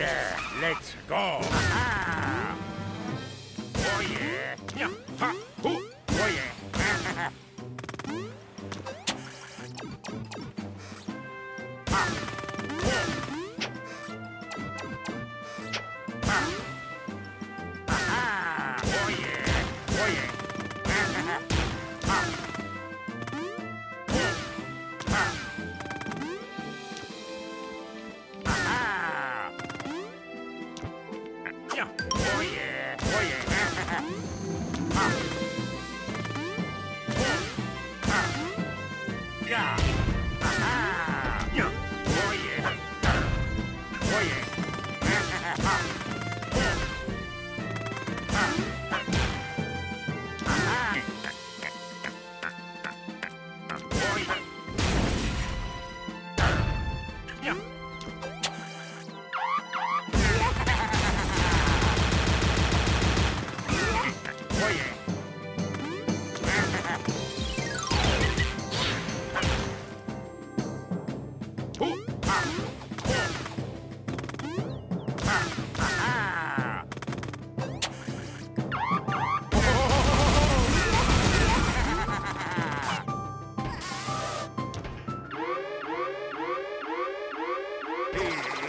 Yeah, let's go. Ah. Oh yeah. nhở oh yeah, oh yeah. à. À. Yeah. À. Yeah. Oh yeah. Oh yeah. À. Yeah. Hey.